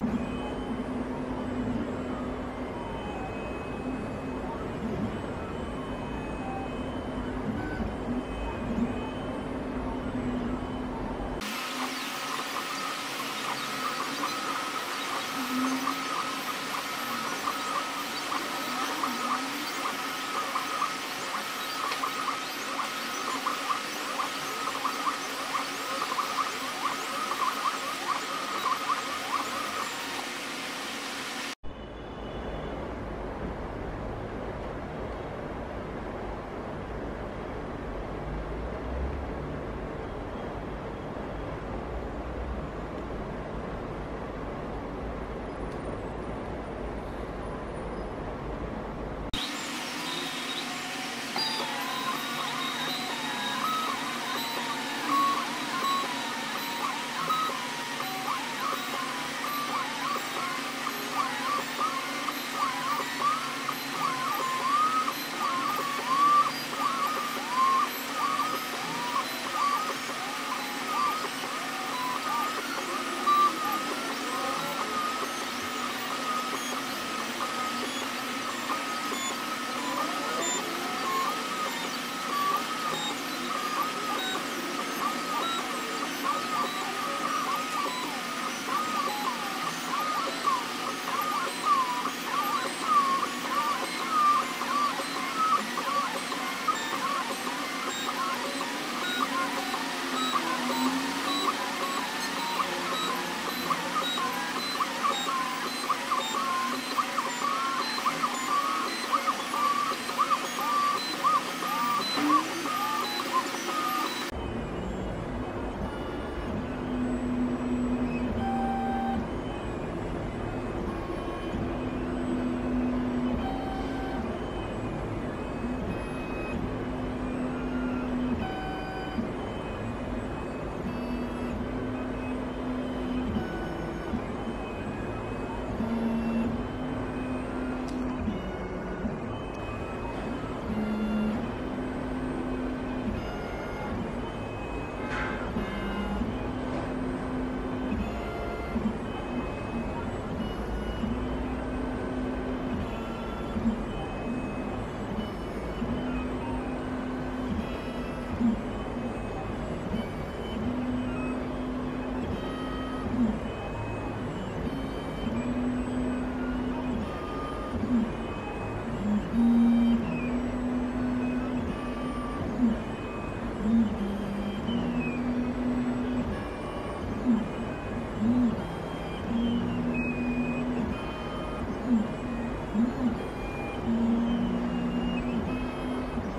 you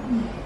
Mm-hmm.